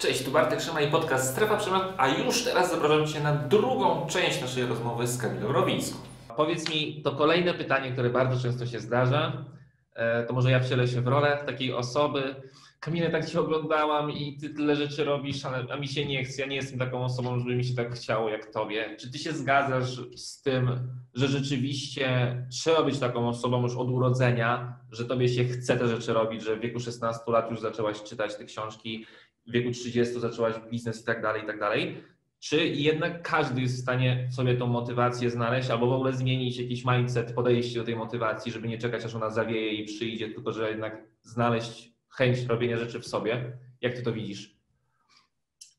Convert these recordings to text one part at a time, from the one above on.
Cześć, tu Bartek Szyma i podcast Strefa Przemian, a już teraz zapraszam Cię na drugą część naszej rozmowy z Kamilą Rowińską. Powiedz mi, to kolejne pytanie, które bardzo często się zdarza, e, to może ja wcielę się w rolę takiej osoby. Kamilę, tak Cię oglądałam i Ty tyle rzeczy robisz, a mi się nie chce, ja nie jestem taką osobą, żeby mi się tak chciało jak Tobie. Czy Ty się zgadzasz z tym, że rzeczywiście trzeba być taką osobą już od urodzenia, że Tobie się chce te rzeczy robić, że w wieku 16 lat już zaczęłaś czytać te książki, w wieku 30 zaczęłaś biznes i tak dalej, i tak dalej. Czy jednak każdy jest w stanie sobie tą motywację znaleźć, albo w ogóle zmienić jakiś mindset, podejście do tej motywacji, żeby nie czekać, aż ona zawieje i przyjdzie, tylko że jednak znaleźć chęć robienia rzeczy w sobie? Jak ty to widzisz?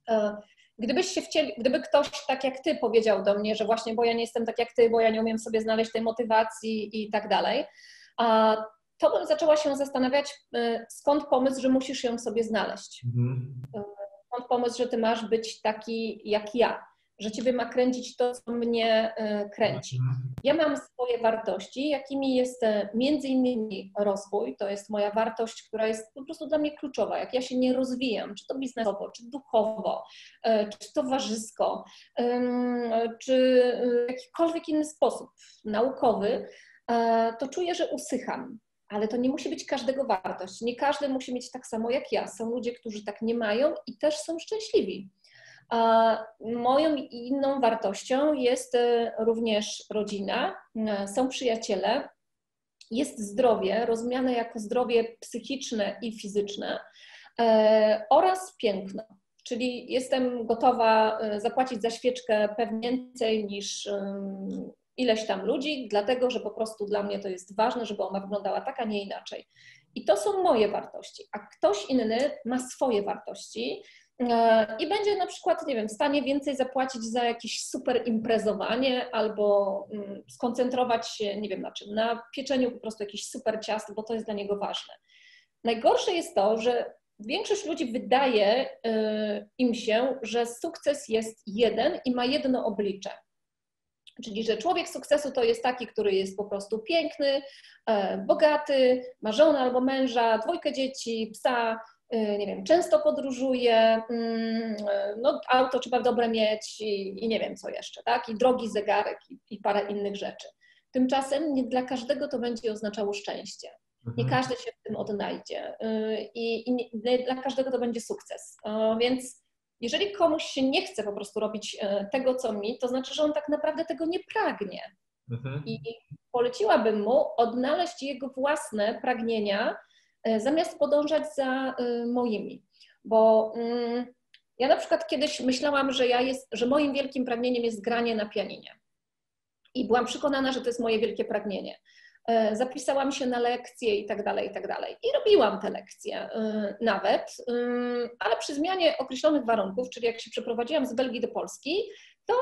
E, gdybyś się wcieli, gdyby ktoś tak jak ty powiedział do mnie, że właśnie, bo ja nie jestem tak jak ty, bo ja nie umiem sobie znaleźć tej motywacji i tak dalej, to bym zaczęła się zastanawiać, y, skąd pomysł, że musisz ją sobie znaleźć. Mhm. Y, skąd pomysł, że ty masz być taki jak ja, że ciebie ma kręcić to, co mnie y, kręci. Mhm. Ja mam swoje wartości, jakimi jest między innymi rozwój, to jest moja wartość, która jest po prostu dla mnie kluczowa. Jak ja się nie rozwijam, czy to biznesowo, czy duchowo, czy towarzysko, czy w jakikolwiek inny sposób naukowy, to czuję, że usycham ale to nie musi być każdego wartość. Nie każdy musi mieć tak samo jak ja. Są ludzie, którzy tak nie mają i też są szczęśliwi. Moją inną wartością jest e, również rodzina, e, są przyjaciele, jest zdrowie, rozumiane jako zdrowie psychiczne i fizyczne e, oraz piękno. Czyli jestem gotowa zapłacić za świeczkę pewnie więcej niż ileś tam ludzi, dlatego że po prostu dla mnie to jest ważne, żeby ona wyglądała tak, a nie inaczej. I to są moje wartości, a ktoś inny ma swoje wartości e, i będzie na przykład, nie wiem, w stanie więcej zapłacić za jakieś super imprezowanie albo mm, skoncentrować się, nie wiem na czym, na pieczeniu po prostu jakichś super ciast, bo to jest dla niego ważne. Najgorsze jest to, że większość ludzi wydaje e, im się, że sukces jest jeden i ma jedno oblicze. Czyli, że człowiek sukcesu to jest taki, który jest po prostu piękny, e, bogaty, ma żonę albo męża, dwójkę dzieci, psa, e, nie wiem, często podróżuje, mm, e, no auto trzeba dobre mieć i, i nie wiem co jeszcze, tak? I drogi zegarek i, i parę innych rzeczy. Tymczasem nie dla każdego to będzie oznaczało szczęście. Nie mhm. każdy się w tym odnajdzie i, i nie, nie dla każdego to będzie sukces. Więc jeżeli komuś się nie chce po prostu robić e, tego, co mi, to znaczy, że on tak naprawdę tego nie pragnie. Mhm. I poleciłabym mu odnaleźć jego własne pragnienia, e, zamiast podążać za e, moimi. Bo mm, ja na przykład kiedyś myślałam, że, ja jest, że moim wielkim pragnieniem jest granie na pianinie. I byłam przekonana, że to jest moje wielkie pragnienie. E, zapisałam się na lekcje i tak dalej, i tak dalej. I robiłam te lekcje e, nawet, e, ale przy zmianie określonych warunków, czyli jak się przeprowadziłam z Belgii do Polski, to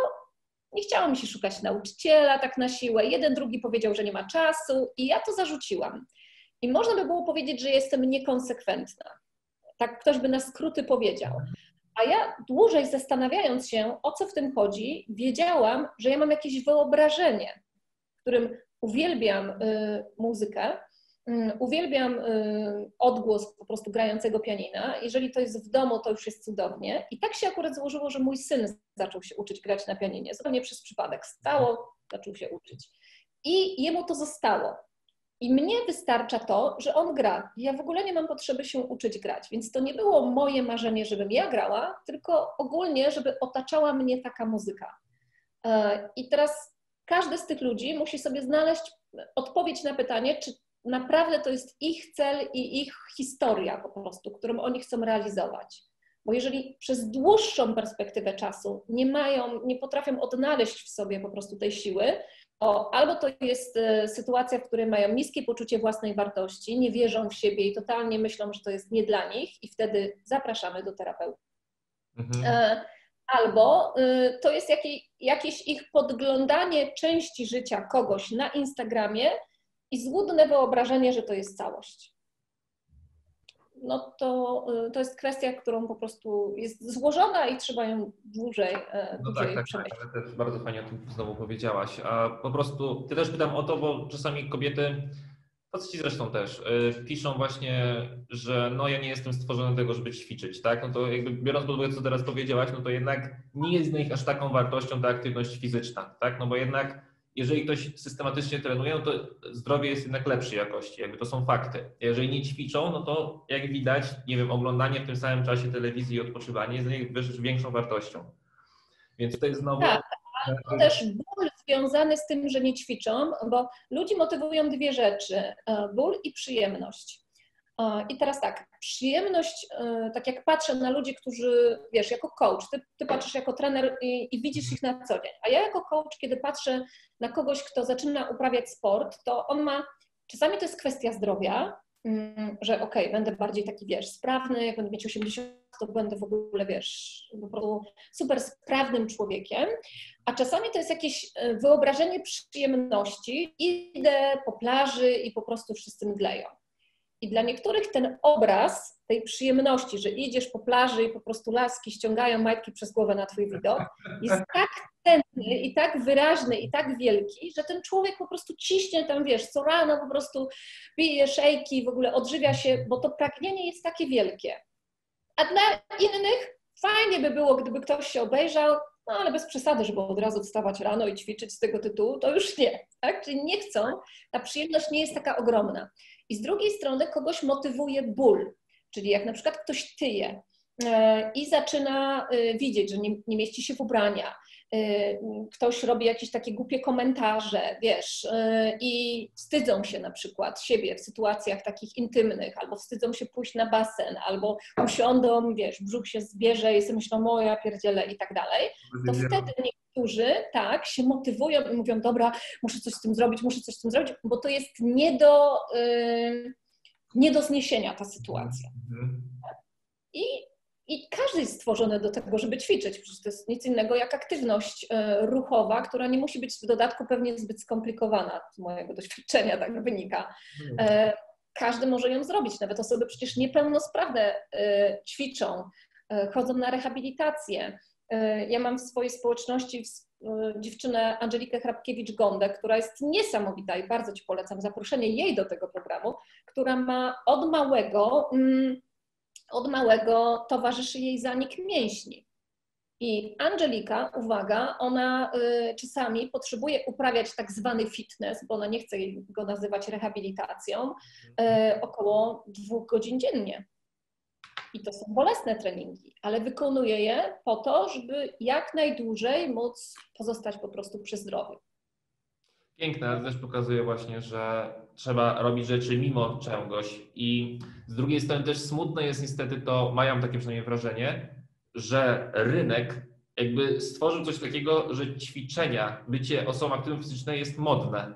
nie chciało mi się szukać nauczyciela tak na siłę. Jeden, drugi powiedział, że nie ma czasu i ja to zarzuciłam. I można by było powiedzieć, że jestem niekonsekwentna. Tak ktoś by na skróty powiedział. A ja dłużej zastanawiając się, o co w tym chodzi, wiedziałam, że ja mam jakieś wyobrażenie, którym uwielbiam y, muzykę, y, uwielbiam y, odgłos po prostu grającego pianina. Jeżeli to jest w domu, to już jest cudownie. I tak się akurat złożyło, że mój syn zaczął się uczyć grać na pianinie. Zupełnie przez przypadek. Stało, zaczął się uczyć. I jemu to zostało. I mnie wystarcza to, że on gra. Ja w ogóle nie mam potrzeby się uczyć grać, więc to nie było moje marzenie, żebym ja grała, tylko ogólnie, żeby otaczała mnie taka muzyka. E, I teraz każdy z tych ludzi musi sobie znaleźć odpowiedź na pytanie, czy naprawdę to jest ich cel i ich historia po prostu, którą oni chcą realizować. Bo jeżeli przez dłuższą perspektywę czasu nie mają, nie potrafią odnaleźć w sobie po prostu tej siły, to albo to jest e, sytuacja, w której mają niskie poczucie własnej wartości, nie wierzą w siebie i totalnie myślą, że to jest nie dla nich, i wtedy zapraszamy do terapeuty. Mhm. Albo y, to jest jakieś ich podglądanie części życia kogoś na Instagramie i złudne wyobrażenie, że to jest całość. No to, y, to jest kwestia, którą po prostu jest złożona i trzeba ją dłużej, e, no dłużej tak, tak, tak, ale też bardzo fajnie o tym znowu powiedziałaś. A po prostu, ty też pytam o to, bo czasami kobiety Faceci zresztą też y, piszą właśnie, że no ja nie jestem stworzony do tego, żeby ćwiczyć, tak? No to jakby biorąc pod uwagę, co teraz powiedziałaś, no to jednak nie jest dla nich aż taką wartością ta aktywność fizyczna, tak? No bo jednak jeżeli ktoś systematycznie trenuje, no to zdrowie jest jednak lepszej jakości, jakby to są fakty. Jeżeli nie ćwiczą, no to jak widać, nie wiem, oglądanie w tym samym czasie telewizji i odpoczywanie jest dla nich większą wartością. Więc to jest znowu... Tak, to też ból związany z tym, że nie ćwiczą, bo ludzi motywują dwie rzeczy, e, ból i przyjemność. E, I teraz tak, przyjemność, e, tak jak patrzę na ludzi, którzy, wiesz, jako coach, ty, ty patrzysz jako trener i, i, widzisz ich na co dzień, a ja jako coach, kiedy patrzę na kogoś, kto zaczyna uprawiać sport, to on ma, czasami to jest kwestia zdrowia, że okej, okay, będę bardziej taki, wiesz, sprawny, jak będę mieć 80, to będę w ogóle, wiesz, po prostu super sprawnym człowiekiem, a czasami to jest jakieś e, wyobrażenie przyjemności, idę po plaży i po prostu wszyscy mdleją. I dla niektórych ten obraz tej przyjemności, że idziesz po plaży i po prostu laski ściągają majtki przez głowę na twój widok, jest tak tętny i tak wyraźny i tak wielki, że ten człowiek po prostu ciśnie tam, wiesz, co rano po prostu pije szejki, w ogóle odżywia się, bo to pragnienie jest takie wielkie. A dla innych fajnie by było, gdyby ktoś się obejrzał, no ale bez przesady, żeby od razu wstawać rano i ćwiczyć z tego tytułu, to już nie. Tak? Czyli nie chcą, ta przyjemność nie jest taka ogromna. I z drugiej strony kogoś motywuje ból, czyli jak na przykład ktoś tyje e, i zaczyna e, widzieć, że nie, nie mieści się w ubrania, ktoś robi jakieś takie głupie komentarze, wiesz, i wstydzą się na przykład siebie w sytuacjach takich intymnych, albo wstydzą się pójść na basen, albo usiądą, wiesz, brzuch się zbierze i sobie myślą, moja pierdziele i tak dalej, to wtedy niektórzy tak się motywują i mówią, dobra, muszę coś z tym zrobić, muszę coś z tym zrobić, bo to jest nie do, yy, nie do zniesienia ta sytuacja. Mhm. I, I każdy jest stworzony do tego, żeby ćwiczyć. Przecież to jest nic innego jak aktywność yy, ruchowa, która nie musi być w dodatku pewnie zbyt skomplikowana. Z mojego doświadczenia tak wynika. Yy, każdy może ją zrobić. Nawet osoby przecież niepełnosprawne ćwiczą, chodzą na rehabilitację. E, ja mam w swojej społeczności e, dziewczynę Angelikę Hrabkiewicz-Gondę, która jest niesamowita i bardzo Ci polecam zaproszenie jej do tego programu, która ma od małego, mm, od małego towarzyszy jej zanik mięśni. I Angelika, uwaga, ona y, czasami potrzebuje uprawiać tak zwany fitness, bo ona nie chce go nazywać rehabilitacją, y, około dwóch godzin dziennie. I to są bolesne treningi, ale wykonuję je po to, żeby jak najdłużej móc pozostać po prostu przy zdrowiu. Piękne, ale też pokazuje właśnie, że trzeba robić rzeczy mimo czegoś. I z drugiej strony też smutne jest niestety to, mają takie przynajmniej wrażenie, że rynek jakby stworzył coś takiego, że ćwiczenia, bycie osobą aktywną fizyczną jest modne.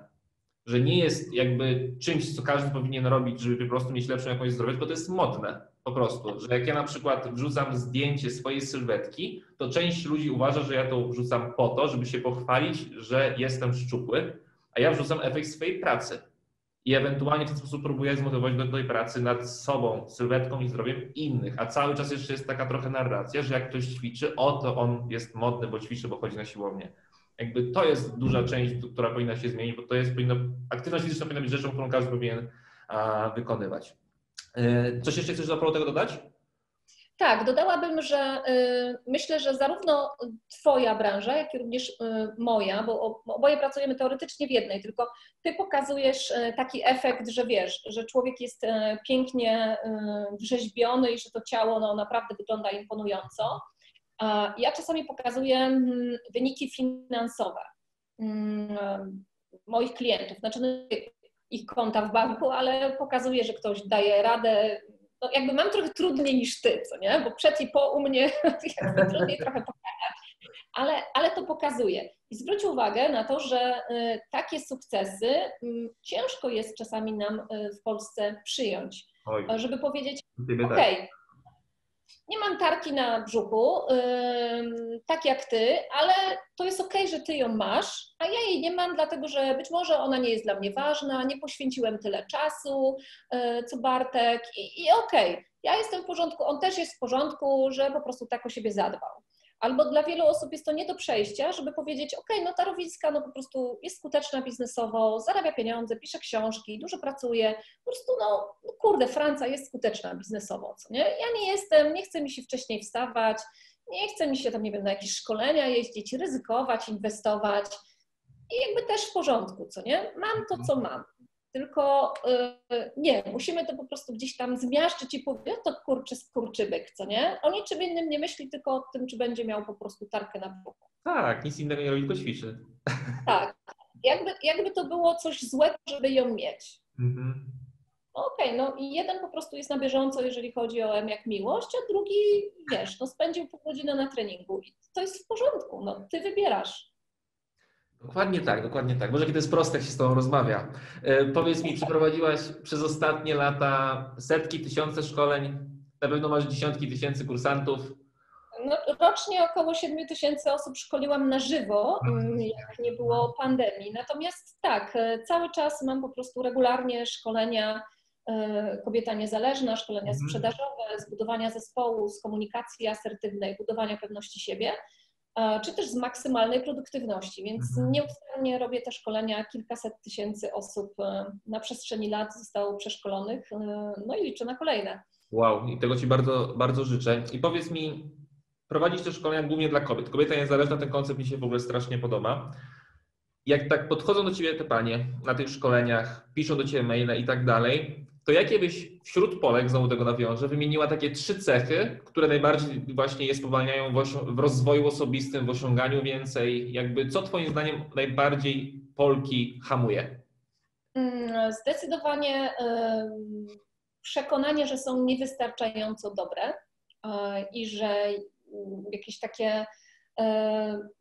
Że nie jest jakby czymś, co każdy powinien robić, żeby po prostu mieć lepszą jakąś zdrowie, tylko to jest modne. Po prostu, że jak ja na przykład wrzucam zdjęcie swojej sylwetki, to część ludzi uważa, że ja to wrzucam po to, żeby się pochwalić, że jestem szczupły, a ja wrzucam efekt swojej pracy. I ewentualnie w ten sposób próbuję zmotywować do tej pracy nad sobą, sylwetką i zdrowiem innych. A cały czas jeszcze jest taka trochę narracja, że jak ktoś ćwiczy, o to on jest modny, bo ćwiczy, bo chodzi na siłownię. Jakby to jest duża część, która powinna się zmienić, bo to jest powinno, aktywność fizyczna powinna być rzeczą, którą każdy powinien a, wykonywać. E, coś jeszcze chcesz do tego dodać? Tak, dodałabym, że y, myślę, że zarówno Twoja branża, jak i również y, moja, bo oboje pracujemy teoretycznie w jednej, tylko Ty pokazujesz y, taki efekt, że wiesz, że człowiek jest pięknie wrzeźbiony i że to ciało no, naprawdę wygląda imponująco. Ja czasami pokazuję mm, wyniki finansowe mm, moich klientów. Znaczy, no, ich konta w banku, ale pokazuje, że ktoś daje radę. No jakby mam trochę trudniej niż ty, co nie? Bo przed i po u mnie jakby trudniej trochę pokazać, ale, ale to pokazuje. I zwróć uwagę na to, że y, takie sukcesy y, ciężko jest czasami nam y, w Polsce przyjąć, Oj. żeby powiedzieć, okej, okay, nie mam tarki na brzuchu, yy, tak jak ty, ale to jest ok, że ty ją masz, a ja jej nie mam, dlatego że być może ona nie jest dla mnie ważna, nie poświęciłem tyle czasu, yy, co Bartek i, i okej, okay, ja jestem w porządku, on też jest w porządku, że po prostu tak o siebie zadbał. Albo dla wielu osób jest to nie do przejścia, żeby powiedzieć, ok, no ta Rowińska no po prostu jest skuteczna biznesowo, zarabia pieniądze, pisze książki, dużo pracuje, po prostu no, no kurde, Franca jest skuteczna biznesowo, co nie? Ja nie jestem, nie chcę mi się wcześniej wstawać, nie chce mi się tam, nie wiem, na jakieś szkolenia jeździć, ryzykować, inwestować i jakby też w porządku, co nie? Mam to, co mam. Tylko yy, nie, musimy to po prostu gdzieś tam zmiażdżyć i powiedzieć, to kurczy skurczybyk, co nie? O niczym innym nie myśli, tylko o tym, czy będzie miał po prostu tarkę na brzuchu. Tak, nic innego nie robi, tylko ćwiczy. Tak. Jakby, jakby to było coś złego, żeby ją mieć. Mhm. Okej, okay, no i jeden po prostu jest na bieżąco, jeżeli chodzi o M jak miłość, a drugi, wiesz, no spędził pół godziny na treningu i to jest w porządku, no ty wybierasz. Dokładnie tak, dokładnie tak. Może kiedy jest proste, jak się z Tobą rozmawia. E, powiedz mi, przeprowadziłaś przez ostatnie lata setki, tysiące szkoleń, na pewno masz dziesiątki tysięcy kursantów. No, rocznie około 7 tysięcy osób szkoliłam na żywo, mm, jak nie było pandemii. Natomiast tak, e, cały czas mam po prostu regularnie szkolenia e, kobieta niezależna, szkolenia mhm. sprzedażowe, zbudowania zespołu, z komunikacji asertywnej, budowania pewności siebie czy też z maksymalnej produktywności. Więc mhm. nieustannie robię te szkolenia. Kilkaset tysięcy osób e, na przestrzeni lat zostało przeszkolonych, e, no i liczę na kolejne. Wow, i tego Ci bardzo, bardzo życzę. I powiedz mi, prowadzić te szkolenia głównie dla kobiet. Kobieta niezależna, ten koncept mi się w ogóle strasznie podoba. Jak tak podchodzą do Ciebie te panie na tych szkoleniach, piszą do Ciebie maile i tak dalej, to jakie byś wśród Polek, znowu tego nawiążę, wymieniła takie trzy cechy, które najbardziej właśnie je spowalniają w, rozwoju osobistym, w osiąganiu więcej? Jakby co Twoim zdaniem najbardziej Polki hamuje? Mm, zdecydowanie przekonanie, że są niewystarczająco dobre i że jakieś takie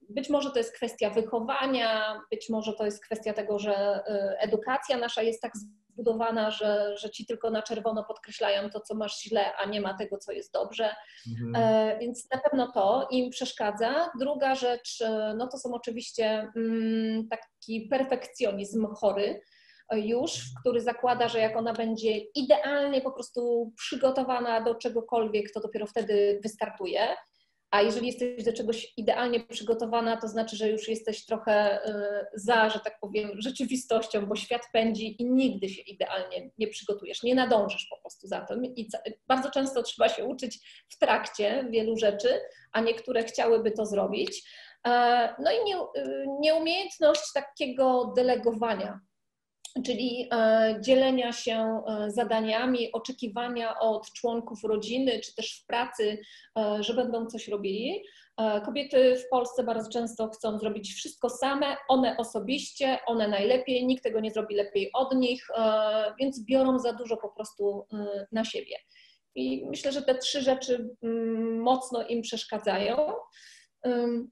być może to jest kwestia wychowania, być może to jest kwestia tego, że e, edukacja nasza jest tak zbudowana, że, że ci tylko na czerwono podkreślają to, co masz źle, a nie ma tego, co jest dobrze. Mhm. E, więc na pewno to im przeszkadza. Druga rzecz, e, no to są oczywiście mm, taki perfekcjonizm chory e, już, który zakłada, że jak ona będzie idealnie po prostu przygotowana do czegokolwiek, to dopiero wtedy wystartuje. A jeżeli jesteś do czegoś idealnie przygotowana, to znaczy, że już jesteś trochę y, za, że tak powiem, rzeczywistością, bo świat pędzi i nigdy się idealnie nie przygotujesz, nie nadążysz po prostu za tym. I bardzo często trzeba się uczyć w trakcie wielu rzeczy, a niektóre chciałyby to zrobić. E, no i y, nieumiejętność takiego delegowania czyli e, dzielenia się e, zadaniami, oczekiwania od członków rodziny czy też w pracy, e, że będą coś robili. Kobiety w Polsce bardzo często chcą zrobić wszystko same, one osobiście, one najlepiej, nikt tego nie zrobi lepiej od nich, więc biorą za dużo po prostu na siebie. I myślę, że te trzy rzeczy mocno im przeszkadzają.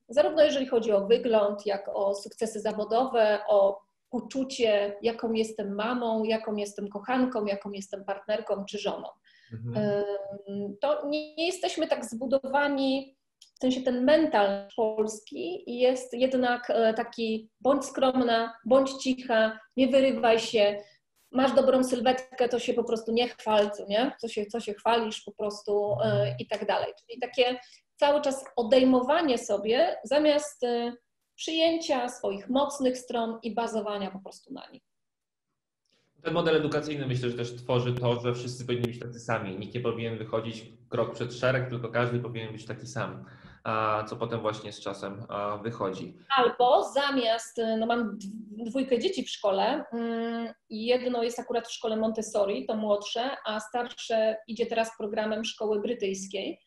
Zarówno jeżeli chodzi o wygląd, jak o sukcesy zawodowe, o poczucie, jaką jestem mamą, jaką jestem kochanką, jaką jestem partnerką czy żoną. Mhm. To nie jesteśmy tak zbudowani, w sensie ten mental polski jest jednak e, taki bądź skromna, bądź cicha, nie wyrywaj się, masz dobrą sylwetkę, to się po prostu nie chwal, co, nie? Co, się, co się chwalisz po prostu e, i tak dalej. Czyli takie cały czas odejmowanie sobie zamiast e, przyjęcia swoich mocnych stron i bazowania po prostu na nich. Ten model edukacyjny myślę, że też tworzy to, że wszyscy powinni być tacy sami. Nikt nie powinien wychodzić krok przed szereg, tylko każdy powinien być taki sam, co potem właśnie z czasem wychodzi. Albo zamiast, no mam dwójkę dzieci w szkole, mm, jedno jest akurat w szkole Montessori, to młodsze, a starsze idzie teraz programem szkoły brytyjskiej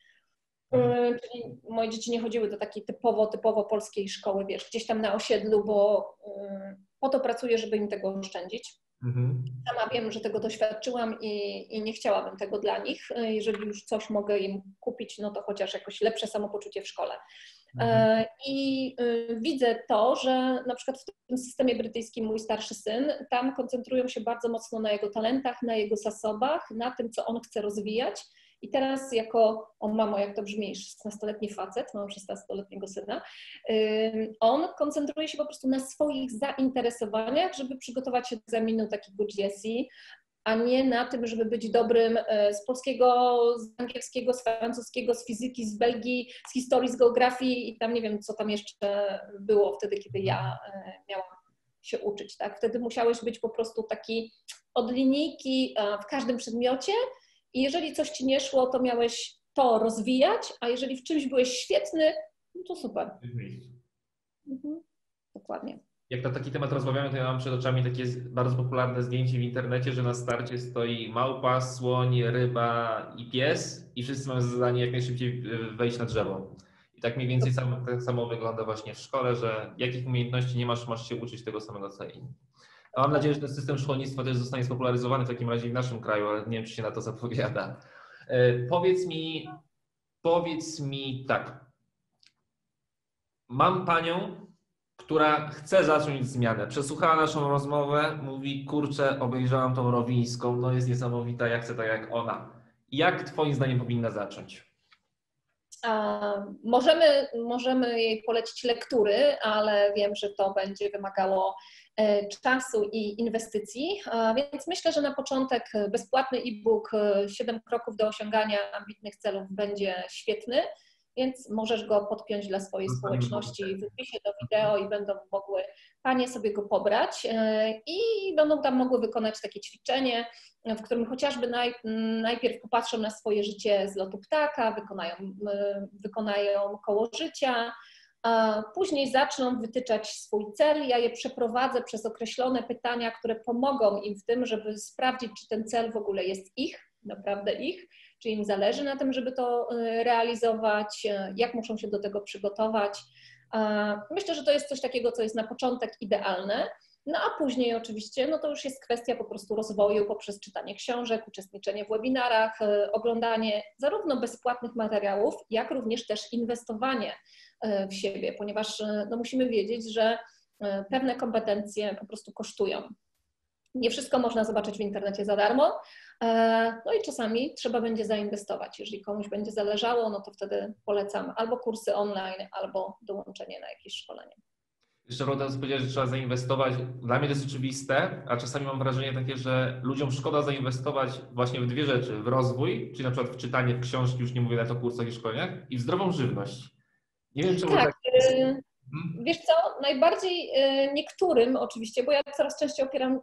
Mhm. E, czyli moje dzieci nie chodziły do takiej typowo, typowo polskiej szkoły, wiesz, gdzieś tam na osiedlu, bo e, po to pracuję, żeby im tego oszczędzić. Mhm. Sama wiem, że tego doświadczyłam i, i, nie chciałabym tego dla nich. E, jeżeli już coś mogę im kupić, no to chociaż jakoś lepsze samopoczucie w szkole. Mhm. I widzę to, że na przykład w tym systemie brytyjskim mój starszy syn, tam koncentrują się bardzo mocno na jego talentach, na jego zasobach, na tym, co on chce rozwijać i teraz jako, o mamo, jak to brzmi, 16-letni facet, mam 16-letniego syna, on koncentruje się po prostu na swoich zainteresowaniach, żeby przygotować się do egzaminu takiego GSE, a nie na tym, żeby być dobrym e, z polskiego, z angielskiego, z francuskiego, z fizyki, z Belgii, z historii, z geografii i tam nie wiem, co tam jeszcze było wtedy, kiedy ja e, miałam się uczyć. Tak? Wtedy musiałeś być po prostu taki od linijki e, w każdym przedmiocie i jeżeli coś ci nie szło, to miałeś to rozwijać, a jeżeli w czymś byłeś świetny, no to super. Mhm. Dokładnie jak na taki temat rozmawiamy, to ja mam przed oczami takie bardzo popularne zdjęcie w internecie, że na starcie stoi małpa, słoń, ryba i pies i wszyscy mamy zadanie jak najszybciej e, wejść na drzewo. I tak mniej więcej sam, tak samo wygląda właśnie w szkole, że jakich umiejętności nie masz, masz się uczyć tego samego co inni. Mam nadzieję, że ten system szkolnictwa też zostanie spopularyzowany w takim razie w naszym kraju, ale nie wiem, czy się na to zapowiada. E, powiedz mi, powiedz mi tak. Mam panią, która chce zacząć zmianę. Przesłuchała naszą rozmowę, mówi, kurczę, obejrzałam tą Rowińską, no jest niesamowita, ja chcę tak jak ona. Jak Twoim zdaniem powinna zacząć? Możemy, możemy jej polecić lektury, ale wiem, że to będzie wymagało e, czasu i inwestycji, więc myślę, że na początek bezpłatny e-book 7 kroków do osiągania ambitnych celów będzie świetny więc możesz go podpiąć dla swojej społeczności w do wideo i będą mogły panie sobie go pobrać e, i będą tam mogły wykonać takie ćwiczenie, w którym chociażby naj, najpierw popatrzą na swoje życie z lotu ptaka, wykonają, wykonają koło życia, później zaczną wytyczać swój cel. Ja je przeprowadzę przez określone pytania, które pomogą im w tym, żeby sprawdzić, czy ten cel w ogóle jest ich, naprawdę ich czy im zależy na tym, żeby to y, realizować, y, jak muszą się do tego przygotować. Myślę, że to jest coś takiego, co jest na początek idealne. No a później oczywiście, no to już jest kwestia po prostu rozwoju poprzez czytanie książek, uczestniczenie w webinarach, y, oglądanie zarówno bezpłatnych materiałów, jak również też inwestowanie w siebie, ponieważ no musimy wiedzieć, że pewne kompetencje po prostu kosztują. Nie wszystko można zobaczyć w internecie za darmo, no i czasami trzeba będzie zainwestować. Jeżeli komuś będzie zależało, no to wtedy polecam albo kursy online, albo dołączenie na jakieś szkolenie. Jeszcze Roda powiedzieć, że trzeba zainwestować. Dla mnie to jest oczywiste, a czasami mam wrażenie takie, że ludziom szkoda zainwestować właśnie w dwie rzeczy. W rozwój, czyli na przykład w czytanie w książki, już nie mówię na to kursach i szkoleniach, i w zdrową żywność. Nie wiem, czemu tak. tak Mhm. Wiesz co, najbardziej y, niektórym oczywiście, bo ja coraz częściej opieram,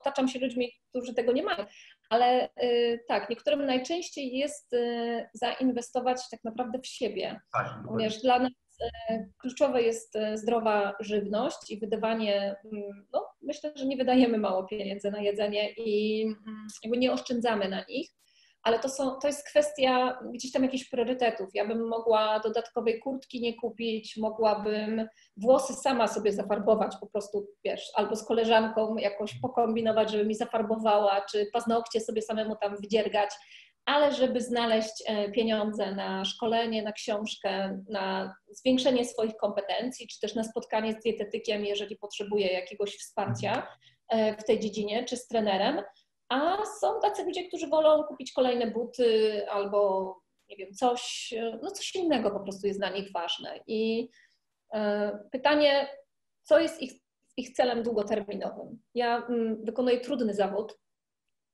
otaczam się ludźmi, którzy tego nie mają, ale y, tak, niektórym najczęściej jest y, zainwestować tak naprawdę w siebie. Tak, Ponieważ dla nas kluczowe jest zdrowa żywność i wydawanie, mm, no myślę, że nie wydajemy mało pieniędzy na jedzenie i mm, jakby nie oszczędzamy na nich ale to, są, to jest kwestia gdzieś tam jakichś priorytetów. Ja bym mogła dodatkowej kurtki nie kupić, mogłabym włosy sama sobie zafarbować po prostu, wiesz, albo z koleżanką jakoś pokombinować, żeby mi zafarbowała, czy paznokcie sobie samemu tam wydziergać, ale żeby znaleźć e, pieniądze na szkolenie, na książkę, na zwiększenie swoich kompetencji, czy też na spotkanie z dietetykiem, jeżeli potrzebuje jakiegoś wsparcia e, w tej dziedzinie, czy z trenerem, a są tacy ludzie, którzy wolą kupić kolejne buty albo nie wiem, coś, no coś innego po prostu jest dla nich ważne. I e, pytanie, co jest ich, ich celem długoterminowym? Ja mm, wykonuję trudny zawód,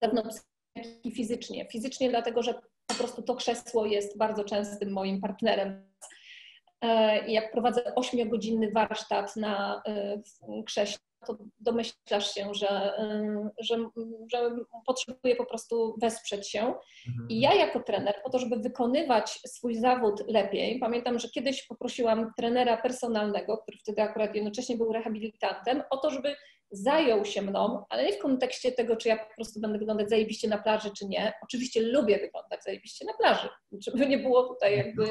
zarówno i fizycznie. Fizycznie dlatego, że po prostu to krzesło jest bardzo częstym moim partnerem. E, I jak prowadzę 8-godzinny warsztat na e, krześle, to domyślasz się, że, że, że potrzebuje po prostu wesprzeć się. Mhm. I ja jako trener, po to, żeby wykonywać swój zawód lepiej, pamiętam, że kiedyś poprosiłam trenera personalnego, który wtedy akurat jednocześnie był rehabilitantem, o to, żeby zajął się mną, ale nie w kontekście tego, czy ja po prostu będę wyglądać zajebiście na plaży, czy nie. Oczywiście lubię wyglądać zajebiście na plaży, żeby nie było tutaj jakby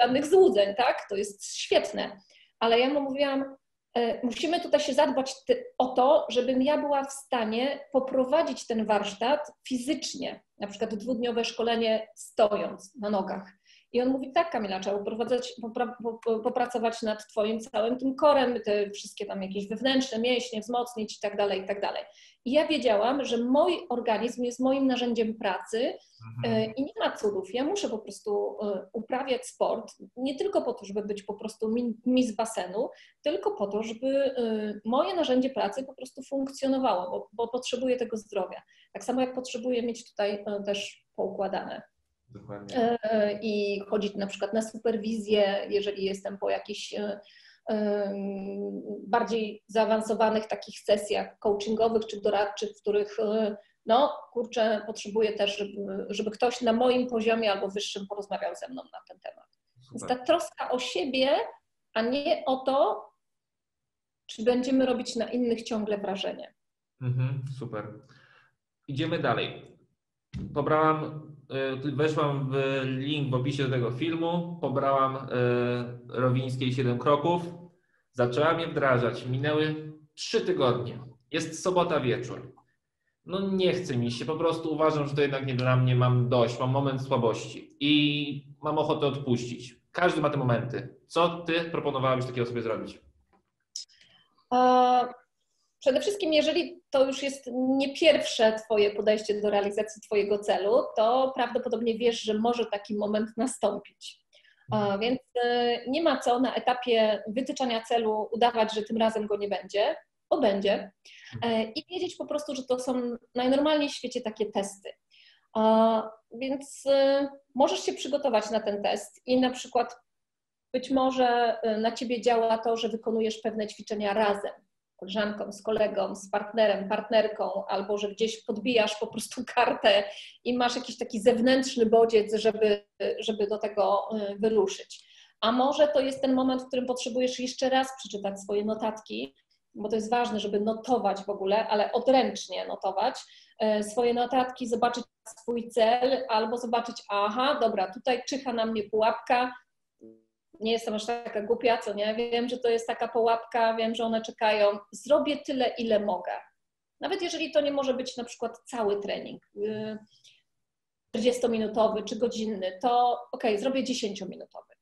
żadnych złudzeń, tak? To jest świetne. Ale ja mu mówiłam, E, musimy tutaj się zadbać o to, żebym ja była w stanie poprowadzić ten warsztat fizycznie, na przykład dwudniowe szkolenie stojąc na nogach. I on mówi, tak Kamila, trzeba popra, popracować nad twoim całym tym korem, te wszystkie tam jakieś wewnętrzne mięśnie wzmocnić i tak dalej, i tak dalej. I ja wiedziałam, że mój organizm jest moim narzędziem pracy mhm. E, i nie ma cudów. Ja muszę po prostu e, uprawiać sport, nie tylko po to, żeby być po prostu mi z basenu, tylko po to, żeby e, moje narzędzie pracy po prostu funkcjonowało, bo, bo potrzebuję tego zdrowia. Tak samo jak potrzebuję mieć tutaj też poukładane. Dokładnie. I chodzić na przykład na superwizję, jeżeli jestem po jakichś bardziej zaawansowanych takich sesjach coachingowych czy doradczych, w których e, no kurczę, potrzebuję też, żeby, żeby ktoś na moim poziomie albo wyższym porozmawiał ze mną na ten temat. Super. Więc ta troska o siebie, a nie o to, czy będziemy robić na innych ciągle wrażenie. Mhm, super. Idziemy dalej. Pobrałam, e, weszłam w link w opisie tego filmu, pobrałam e, Rowińskiej 7 kroków, zaczęłam je wdrażać. Minęły 3 tygodnie. Jest sobota wieczór. No nie chce mi się, po prostu uważam, że to jednak nie dla mnie, mam dość, mam moment słabości i mam ochotę odpuścić. Każdy ma te momenty. Co ty proponowałabyś takiego sobie zrobić? Przede wszystkim, jeżeli to już jest nie pierwsze Twoje podejście do realizacji Twojego celu, to prawdopodobnie wiesz, że może taki moment nastąpić. Mhm. Więc e, nie ma co na etapie wytyczania celu udawać, że tym razem go nie będzie, bo będzie. E, I wiedzieć po prostu, że to są najnormalniej w świecie takie testy. Więc e, możesz się przygotować na ten test i na przykład być może na ciebie działa to, że wykonujesz pewne ćwiczenia razem koleżanką, z kolegą, z partnerem, partnerką, albo że gdzieś podbijasz po prostu kartę i masz jakiś taki zewnętrzny bodziec, żeby, żeby do tego y, wyruszyć. A może to jest ten moment, w którym potrzebujesz jeszcze raz przeczytać swoje notatki, bo to jest ważne, żeby notować w ogóle, ale odręcznie notować y, swoje notatki, zobaczyć swój cel, albo zobaczyć, aha, dobra, tutaj czyha na mnie pułapka, nie jestem aż taka głupia, co nie? Wiem, że to jest taka połapka, wiem, że one czekają. Zrobię tyle, ile mogę. Nawet jeżeli to nie może być na przykład cały trening, 40-minutowy y, czy godzinny, to ok, zrobię 10-minutowy,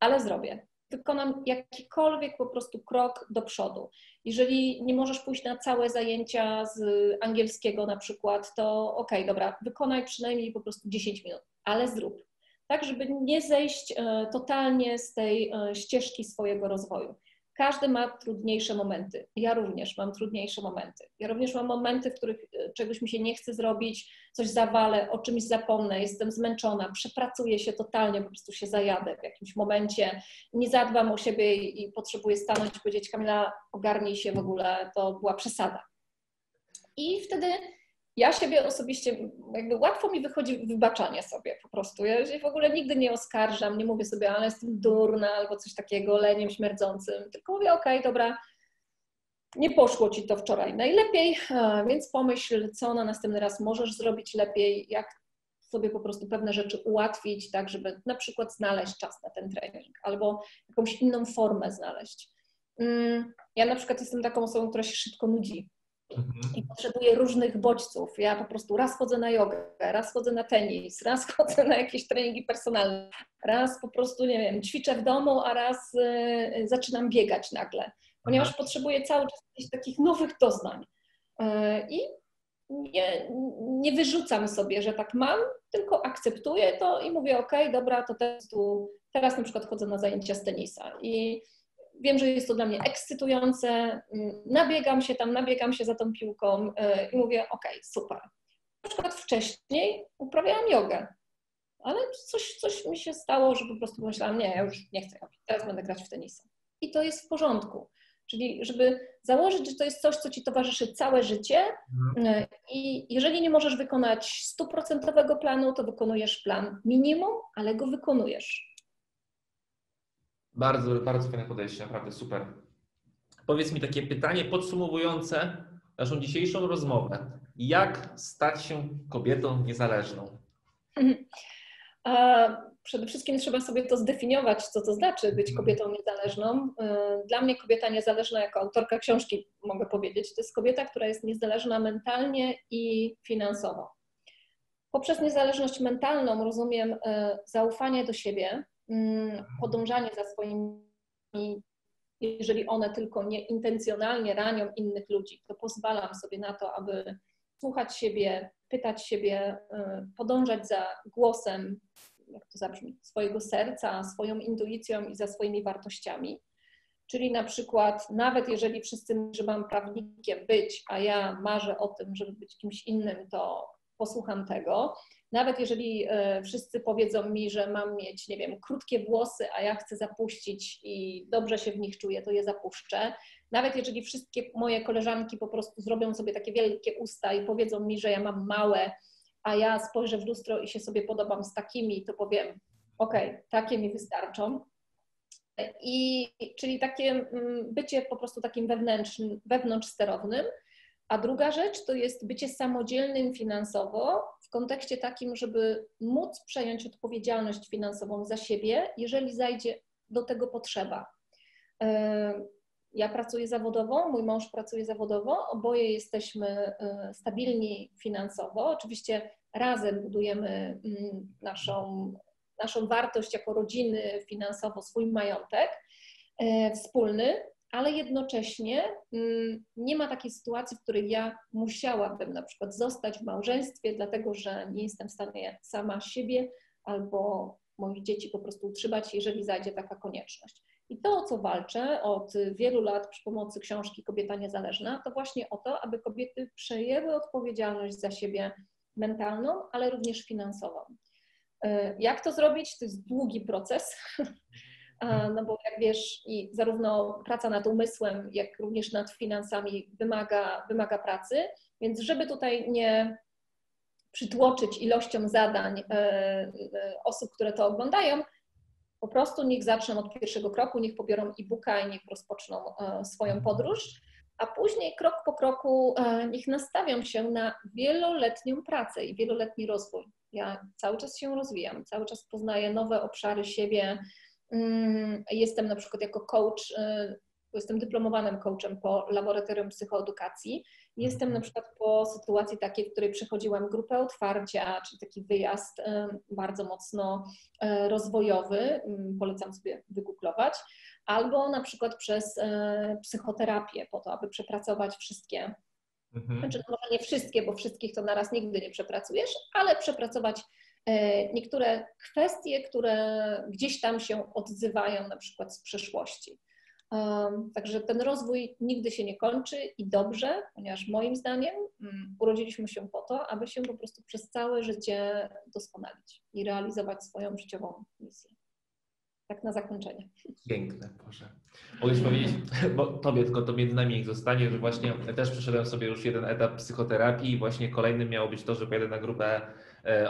ale zrobię. Wykonam jakikolwiek po prostu krok do przodu. Jeżeli nie możesz pójść na całe zajęcia z angielskiego na przykład, to ok, dobra, wykonaj przynajmniej po prostu 10 minut, ale zrób tak żeby nie zejść e, totalnie z tej e, ścieżki swojego rozwoju. Każdy ma trudniejsze momenty. Ja również mam trudniejsze momenty. Ja również mam momenty, w których e, czegoś mi się nie chce zrobić, coś zawalę, o czymś zapomnę, jestem zmęczona, przepracuję się totalnie, po prostu się zajadę w jakimś momencie, nie zadbam o siebie i potrzebuję stanąć i powiedzieć: Kamila, ogarnij się w ogóle, to była przesada. I wtedy ja siebie osobiście, jakby łatwo mi wychodzi wybaczanie sobie po prostu. Ja się w ogóle nigdy nie oskarżam, nie mówię sobie, ale jestem durna albo coś takiego, leniem śmierdzącym, tylko mówię, okej, okay, dobra, nie poszło ci to wczoraj najlepiej, więc pomyśl, co na następny raz możesz zrobić lepiej, jak sobie po prostu pewne rzeczy ułatwić, tak, żeby na przykład znaleźć czas na ten trening albo jakąś inną formę znaleźć. Mm, ja na przykład jestem taką osobą, która się szybko nudzi. Mhm. I potrzebuję różnych bodźców. Ja po prostu raz chodzę na jogę, raz chodzę na tenis, raz chodzę na jakieś treningi personalne, raz po prostu, nie wiem, ćwiczę w domu, a raz y, zaczynam biegać nagle, ponieważ mhm. potrzebuję cały czas jakichś takich nowych doznań. Y, I nie, nie wyrzucam sobie, że tak mam, tylko akceptuję to i mówię, ok, dobra, to teraz, tu, teraz na przykład chodzę na zajęcia z tenisa. I Wiem, że jest to dla mnie ekscytujące. Mm, nabiegam się tam, nabiegam się za tą piłką y, i mówię, ok, super. Na przykład wcześniej uprawiałam jogę, ale coś, coś mi się stało, że po prostu pomyślałam, nie, ja już nie chcę robić, teraz będę grać w tenisa. I to jest w porządku. Czyli żeby założyć, że to jest coś, co ci towarzyszy całe życie mhm. y, i jeżeli nie możesz wykonać stuprocentowego planu, to wykonujesz plan minimum, ale go wykonujesz. Bardzo, bardzo fajne podejście, naprawdę super. Powiedz mi takie pytanie podsumowujące naszą dzisiejszą rozmowę. Jak stać się kobietą niezależną? Przede wszystkim trzeba sobie to zdefiniować, co to znaczy być mhm. kobietą niezależną. E, dla mnie kobieta niezależna, jako autorka książki mogę powiedzieć, to jest kobieta, która jest niezależna mentalnie i finansowo. Poprzez niezależność mentalną rozumiem zaufanie do siebie, podążanie za swoimi, jeżeli one tylko nieintencjonalnie ranią innych ludzi, to pozwalam sobie na to, aby słuchać siebie, pytać siebie, podążać za głosem jak to zabrzmi, swojego serca, swoją intuicją i za swoimi wartościami. Czyli na przykład, nawet jeżeli wszyscy mówią, że mam prawnikiem być, a ja marzę o tym, żeby być kimś innym, to posłucham tego. Nawet jeżeli e, wszyscy powiedzą mi, że mam mieć, nie wiem, krótkie włosy, a ja chcę zapuścić i dobrze się w nich czuję, to je zapuszczę. Nawet jeżeli wszystkie moje koleżanki po prostu zrobią sobie takie wielkie usta i powiedzą mi, że ja mam małe, a ja spojrzę w lustro i się sobie podobam z takimi, to powiem, ok, takie mi wystarczą. I, czyli takie mm, bycie po prostu takim wewnętrznym, sterownym. A druga rzecz to jest bycie samodzielnym finansowo w kontekście takim, żeby móc przejąć odpowiedzialność finansową za siebie, jeżeli zajdzie do tego potrzeba. Ja pracuję zawodowo, mój mąż pracuje zawodowo, oboje jesteśmy y, stabilni finansowo. Oczywiście razem budujemy mm, naszą, naszą wartość jako rodziny finansowo, swój majątek y, wspólny, ale jednocześnie mm, nie ma takiej sytuacji, w której ja musiałabym na przykład zostać w małżeństwie, dlatego że nie jestem w stanie sama siebie albo moich dzieci po prostu utrzymać, jeżeli zajdzie taka konieczność. I to, o co walczę od wielu lat przy pomocy książki Kobieta Niezależna, to właśnie o to, aby kobiety przejęły odpowiedzialność za siebie mentalną, ale również finansową. E, jak to zrobić? To jest długi proces, no bo jak wiesz, i zarówno praca nad umysłem, jak również nad finansami wymaga, wymaga pracy, więc żeby tutaj nie przytłoczyć ilością zadań e, e, osób, które to oglądają, po prostu niech zaczną od pierwszego kroku, niech pobiorą e-booka i niech rozpoczną e, swoją mhm. podróż, a później krok po kroku e, niech nastawią się na wieloletnią pracę i wieloletni rozwój. Ja cały czas się rozwijam, cały czas poznaję nowe obszary siebie. Mm, jestem na przykład jako coach, e, jestem dyplomowanym coachem po laboratorium psychoedukacji Jestem na przykład po sytuacji takiej, w której przechodziłam grupę otwarcia, czyli taki wyjazd bardzo mocno e, rozwojowy, polecam sobie wygooglować, albo na przykład przez psychoterapię, po to, aby przepracować wszystkie, mhm. znaczy no może nie wszystkie, bo wszystkich to naraz nigdy nie przepracujesz, ale przepracować niektóre kwestie, które gdzieś tam się odzywają na przykład z przeszłości. Także ten rozwój nigdy się nie kończy i dobrze, ponieważ moim zdaniem mm, urodziliśmy się po to, aby się po prostu przez całe życie doskonalić i realizować swoją życiową misję. Tak na zakończenie. Piękne, Boże. Mogę powiedzieć, bo tobie tylko to między nami niech zostanie, że właśnie też przeszedłem sobie już jeden etap psychoterapii i właśnie kolejnym miało być to, że pojadę na grupę e,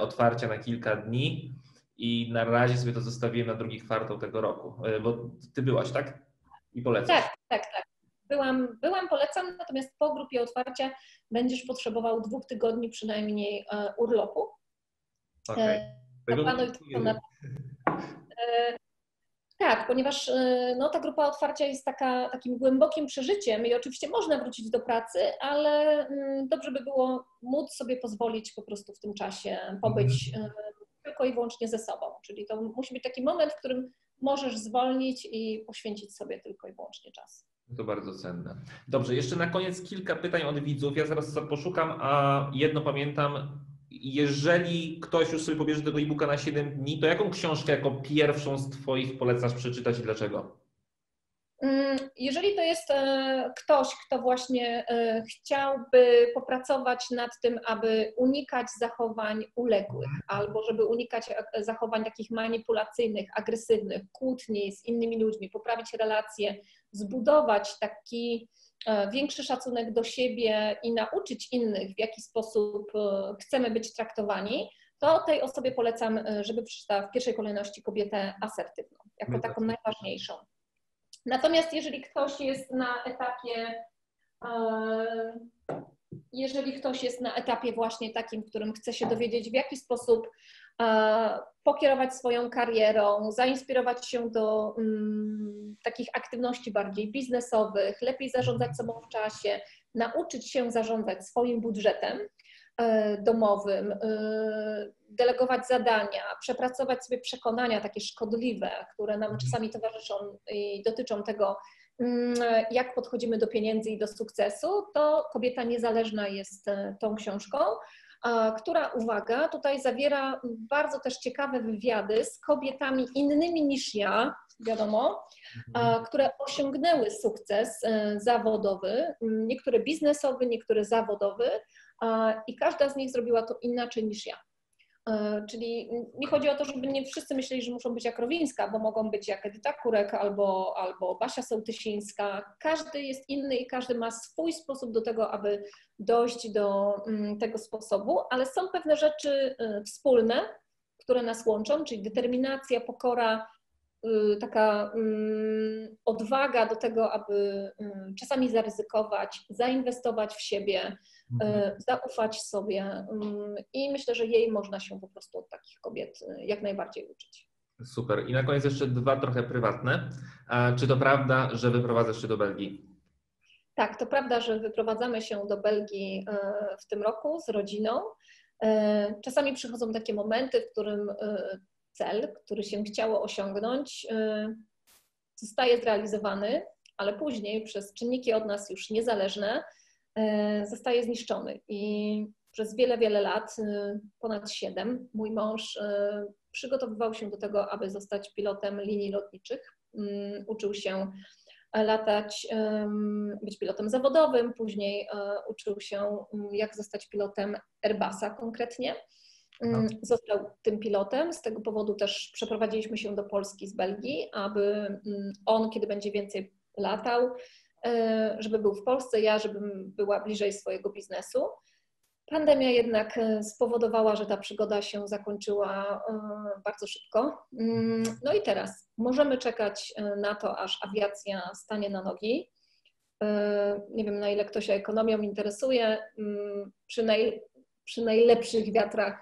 otwarcia na kilka dni i na razie sobie to zostawiłem na drugi kwartał tego roku, e, bo ty byłaś, tak? i polecasz. Tak, tak, tak. Byłam, byłam, polecam, natomiast po grupie otwarcia będziesz potrzebował dwóch tygodni przynajmniej e, urlopu. Okay. E, e, tak, ponieważ no, ta grupa otwarcia jest taka, takim głębokim przeżyciem i oczywiście można wrócić do pracy, ale mm, dobrze by było móc sobie pozwolić po prostu w tym czasie pobyć mm. tylko i wyłącznie ze sobą. Czyli to musi być taki moment, w którym możesz zwolnić i poświęcić sobie tylko i wyłącznie czas. To bardzo cenne. Dobrze, jeszcze na koniec kilka pytań od widzów. Ja zaraz poszukam, a jedno pamiętam. Jeżeli ktoś już sobie pobierze tego e-booka na 7 dni, to jaką książkę jako pierwszą z Twoich polecasz przeczytać i dlaczego? Mm, jeżeli to jest e, ktoś, kto właśnie e, chciałby popracować nad tym, aby unikać zachowań uległych, albo żeby unikać e, zachowań takich manipulacyjnych, agresywnych, kłótni z innymi ludźmi, poprawić relacje, zbudować taki większy szacunek do siebie i nauczyć innych, w jaki sposób chcemy być traktowani, to tej osobie polecam, żeby przeczytała w pierwszej kolejności kobietę asertywną, jako taką najważniejszą. Natomiast jeżeli ktoś jest na etapie, e, jeżeli ktoś jest na etapie właśnie takim, w którym chce się dowiedzieć, w jaki sposób e, pokierować swoją karierą, zainspirować się do um, takich aktywności bardziej biznesowych, lepiej zarządzać sobą w czasie, nauczyć się zarządzać swoim budżetem, domowym, delegować zadania, przepracować sobie przekonania takie szkodliwe, które nam mhm. czasami towarzyszą i dotyczą tego, mm, jak podchodzimy do pieniędzy i do sukcesu, to Kobieta Niezależna jest tą książką która, uwaga, tutaj zawiera bardzo też ciekawe wywiady z kobietami innymi niż ja, wiadomo, mhm. które osiągnęły sukces e, zawodowy, niektóre biznesowy, niektóre zawodowy i każda z nich zrobiła to inaczej niż ja. E, czyli nie chodzi o to, żeby nie wszyscy myśleli, że muszą być jak Rowińska, bo mogą być jak Edyta Kurek albo, albo Basia Sołtysińska. Każdy jest inny i każdy ma swój sposób do tego, aby dojść do mm, tego sposobu, ale są pewne rzeczy y, wspólne, które nas łączą, czyli determinacja, pokora, y, taka mm, odwaga do tego, aby y, czasami zaryzykować, zainwestować w siebie. Zaufać sobie. Mm, I myślę, że jej można się po prostu od takich kobiet jak najbardziej uczyć. Super. I na koniec jeszcze dwa trochę prywatne. Czy to prawda, że wyprowadzasz się do Belgii? Tak, to prawda, że wyprowadzamy się do Belgii e, w tym roku z rodziną. E, czasami przychodzą takie momenty, w którym e, cel, który się chciało osiągnąć, zostaje zrealizowany, ale później przez czynniki od nas już niezależne zostaje zniszczony. I przez wiele, wiele lat, ponad siedem, mój mąż przygotowywał się do tego, aby zostać pilotem linii lotniczych. Mm, uczył się latać, być pilotem zawodowym, później e, uczył się, jak zostać pilotem Airbusa konkretnie. No. Został tym pilotem, z tego powodu też przeprowadziliśmy się do Polski z Belgii, aby on, kiedy będzie więcej latał, e, żeby był w Polsce, ja, żebym była bliżej swojego biznesu. Pandemia jednak e, spowodowała, że ta przygoda się zakończyła e, bardzo szybko. Mm, no i teraz możemy czekać e, na to, aż awiacja stanie na nogi. Nie wiem, na ile ktoś się ekonomią interesuje. Mm, przy, naj, przy najlepszych wiatrach,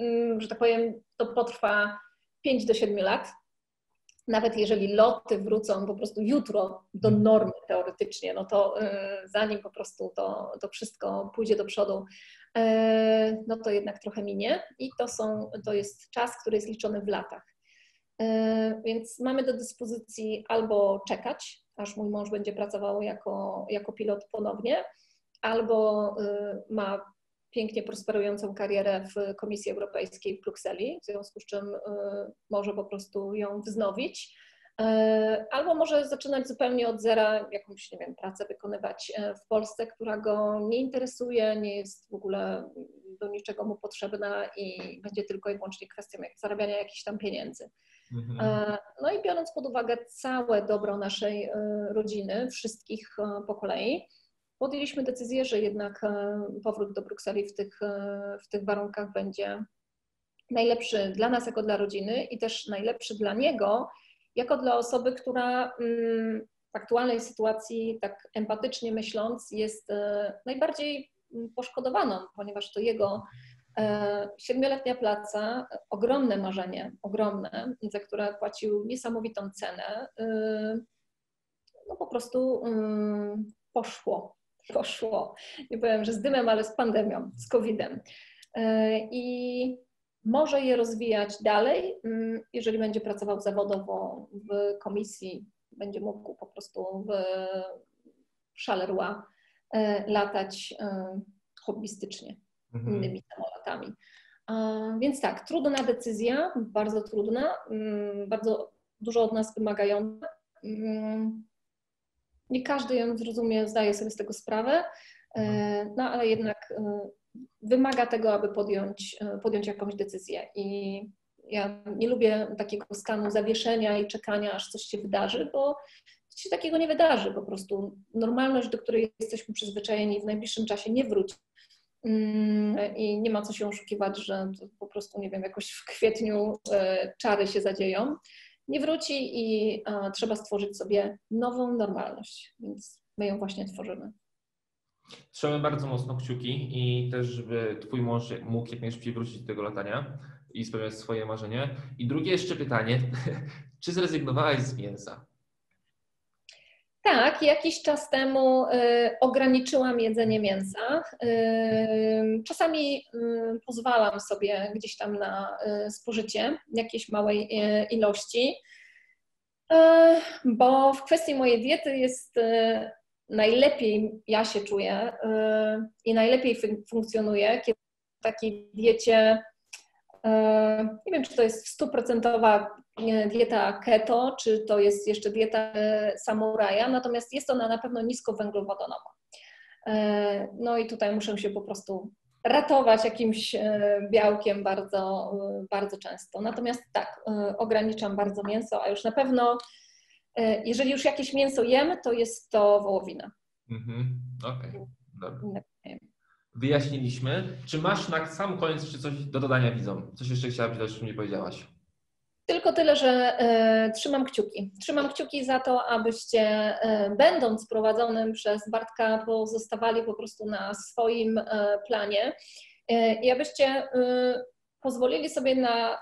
mm, że tak powiem, to potrwa 5 do 7 lat nawet jeżeli loty wrócą po prostu jutro do mhm. normy teoretycznie, no to y, zanim po prostu to, to wszystko pójdzie do przodu, y, no to jednak trochę minie i to, są, to jest czas, który jest liczony w latach. Y, więc mamy do dyspozycji albo czekać, aż mój mąż będzie pracował jako, jako pilot ponownie, albo ma pięknie prosperującą karierę w Komisji Europejskiej w Brukseli, w związku z czym y, może po prostu ją wznowić. Y, albo może zaczynać zupełnie od zera, jakąś, nie wiem, pracę wykonywać e, w Polsce, która go nie interesuje, nie jest w ogóle do niczego mu potrzebna i będzie tylko i wyłącznie kwestią zarabiania jakichś tam pieniędzy. Mhm. E, no i biorąc pod uwagę całe dobro naszej e, rodziny, wszystkich po kolei, podjęliśmy decyzję, że jednak e, powrót do Brukseli w tych, e, w tych warunkach będzie najlepszy dla nas jako dla rodziny i też najlepszy dla niego, jako dla osoby, która mm, w aktualnej sytuacji, tak empatycznie myśląc, jest e, najbardziej poszkodowaną, ponieważ to jego siedmioletnia praca, ogromne marzenie, ogromne, za które płacił niesamowitą cenę, no po prostu mm, poszło poszło. Nie powiem, że z dymem, ale z pandemią, z COVID-em. E, I może je rozwijać dalej, mm, jeżeli będzie pracował zawodowo w komisji, będzie mógł po prostu w Charleroi e, latać e, hobbystycznie mhm. innymi samolotami. Więc tak, trudna decyzja, bardzo trudna, mm, bardzo dużo od nas wymagająca. Nie każdy ją zrozumie, zdaje sobie z tego sprawę, e, no ale jednak e, wymaga tego, aby podjąć, e, podjąć jakąś decyzję. I ja nie lubię takiego stanu zawieszenia i czekania, aż coś się wydarzy, bo coś się takiego nie wydarzy. Po prostu normalność, do której jesteśmy przyzwyczajeni, w najbliższym czasie nie wróci. Mm, I nie ma co się oszukiwać, że po prostu, nie wiem, jakoś w kwietniu czary się zadzieją nie wróci i a, trzeba stworzyć sobie nową normalność, więc my ją właśnie tworzymy. Trzymamy bardzo mocno kciuki i też, żeby Twój mąż mógł jak najszybciej wrócić do tego latania i spełniać swoje marzenie. I drugie jeszcze pytanie, czy zrezygnowałaś z mięsa? Tak, jakiś czas temu y, ograniczyłam jedzenie mięsa. Y, czasami y, pozwalam sobie gdzieś tam na spożycie jakiejś małej ilości, bo w kwestii mojej diety jest najlepiej ja się czuję i najlepiej fun- funkcjonuję, kiedy w takiej diecie Nie wiem, czy to jest stuprocentowa dieta keto, czy to jest jeszcze dieta e, samuraja, natomiast jest ona na pewno niskowęglowodanowa. E, No i tutaj muszę się po prostu ratować jakimś e, białkiem bardzo, e, bardzo często. Natomiast tak, e, ograniczam bardzo mięso, a już na pewno, e, jeżeli już jakieś mięso jem, to jest to wołowina. Mhm. Okej, dobra. Inne nie jem. Wyjaśniliśmy. Czy masz na sam koniec jeszcze coś do dodania widzom? Coś jeszcze chciałabyś czym nie powiedziałaś? Tylko tyle, że e, trzymam kciuki. Trzymam kciuki za to, abyście, e, będąc prowadzonym przez Bartka, pozostawali po prostu na swoim e, planie i abyście pozwolili sobie na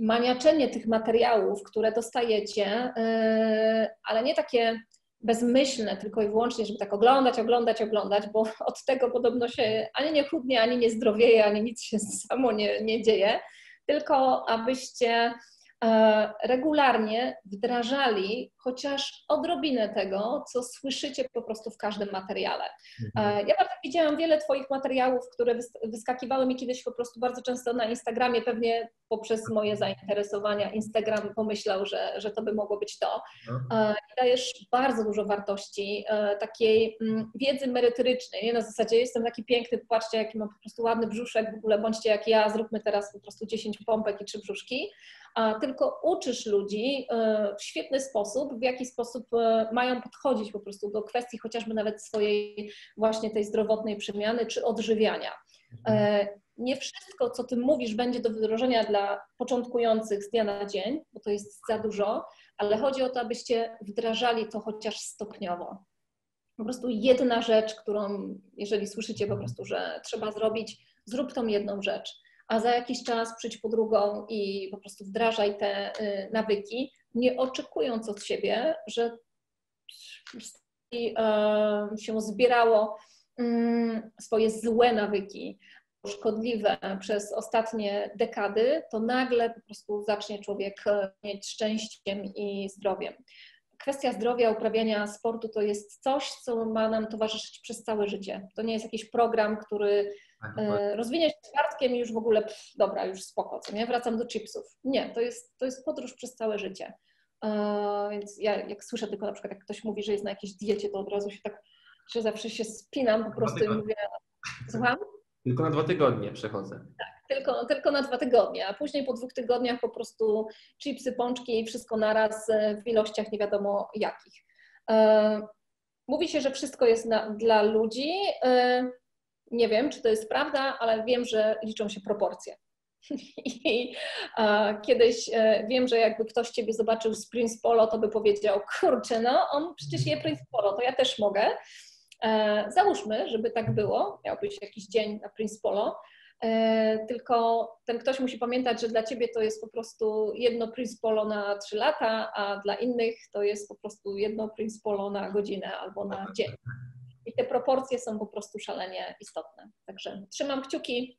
maniaczenie tych materiałów, które dostajecie, ale nie takie bezmyślne tylko i wyłącznie, żeby tak oglądać, oglądać, oglądać, bo od tego podobno się ani nie chudnie, ani nie zdrowieje, ani nic się samo nie, nie dzieje tylko abyście regularnie wdrażali chociaż odrobinę tego, co słyszycie po prostu w każdym materiale. Mhm. E, Ja bardzo widziałam wiele Twoich materiałów, które wys- wyskakiwały mi kiedyś po prostu bardzo często na Instagramie, pewnie poprzez moje zainteresowania Instagram pomyślał, że, że to by mogło być to. No. E, dajesz bardzo dużo wartości, e, takiej mm, wiedzy merytorycznej, nie na zasadzie jestem taki piękny, patrzcie jaki mam po prostu ładny brzuszek, w ogóle bądźcie jak ja, zróbmy teraz po prostu 10 pompek i 3 brzuszki, a tylko uczysz ludzi e, w świetny sposób, w jaki sposób e, mają podchodzić po prostu do kwestii chociażby nawet swojej właśnie tej zdrowotnej przemiany czy odżywiania. E, Nie wszystko, co ty mówisz, będzie do wdrożenia dla początkujących z dnia na dzień, bo to jest za dużo, ale chodzi o to, abyście wdrażali to chociaż stopniowo. Po prostu jedna rzecz, którą, jeżeli słyszycie po prostu, że trzeba zrobić, zrób tą jedną rzecz, a za jakiś czas przyjdź po drugą i po prostu wdrażaj te y, nawyki, nie oczekując od siebie, że y, się zbierało mm, swoje złe nawyki, szkodliwe przez ostatnie dekady, to nagle po prostu zacznie człowiek e, mieć szczęściem i zdrowiem. Kwestia zdrowia, uprawiania sportu to jest coś, co ma nam towarzyszyć przez całe życie. To nie jest jakiś program, który Tak, e, rozwinie się czwartkiem i już w ogóle, pff, dobra, już spoko, co nie, wracam do chipsów. Nie, to jest, to jest podróż przez całe życie. E, Więc ja jak słyszę tylko na przykład, jak ktoś mówi, że jest na jakiejś diecie, to od razu się tak, że zawsze się spinam po prostu i mówię, słucham? Tylko na dwa tygodnie przechodzę. Tylko, tylko na dwa tygodnie, a później po dwóch tygodniach po prostu chipsy, pączki i wszystko naraz e, w ilościach nie wiadomo jakich. Mówi się, że wszystko jest na, dla ludzi. Nie wiem, czy to jest prawda, ale wiem, że liczą się proporcje. I kiedyś e, wiem, że jakby ktoś ciebie zobaczył z Prince Polo, to by powiedział, kurczę, no on przecież je Prince Polo, to ja też mogę. E, Załóżmy, żeby tak było, miałbyś jakiś dzień na Prince Polo, E, tylko ten ktoś musi pamiętać, że dla ciebie to jest po prostu jedno Prince Polo na 3 lata, a dla innych to jest po prostu jedno Prince Polo na godzinę albo na dzień. I te proporcje są po prostu szalenie istotne. Także trzymam kciuki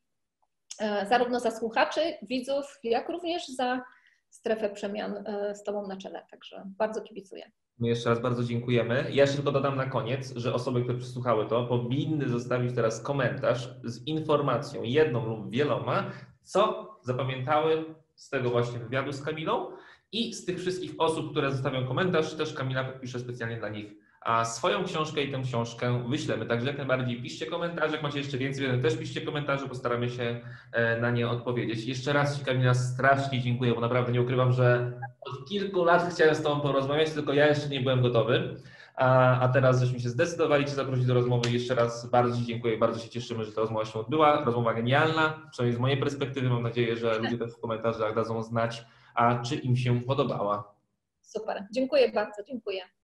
e, zarówno za słuchaczy, widzów, jak również za strefę przemian e, z Tobą na czele. Także bardzo kibicuję. My jeszcze raz bardzo dziękujemy. Ja jeszcze tylko dodam na koniec, że osoby, które przesłuchały to, powinny zostawić teraz komentarz z informacją, jedną lub wieloma, co zapamiętały z tego właśnie wywiadu z Kamilą i z tych wszystkich osób, które zostawią komentarz, też Kamila podpisze specjalnie dla nich a swoją książkę i tę książkę wyślemy. Także jak najbardziej piszcie komentarze, jak macie jeszcze więcej, też piszcie komentarze, postaramy się e, na nie odpowiedzieć. Jeszcze raz Ci Kamila strasznie dziękuję, bo naprawdę nie ukrywam, że od kilku lat chciałem z Tobą porozmawiać, tylko ja jeszcze nie byłem gotowy. A, a teraz żeśmy się zdecydowali Cię zaprosić do rozmowy. Jeszcze raz bardzo Ci dziękuję, bardzo się cieszymy, że ta rozmowa się odbyła. Rozmowa genialna, przynajmniej z mojej perspektywy. Mam nadzieję, że ludzie też w komentarzach dadzą znać, a czy im się podobała. Super. Dziękuję bardzo. Dziękuję.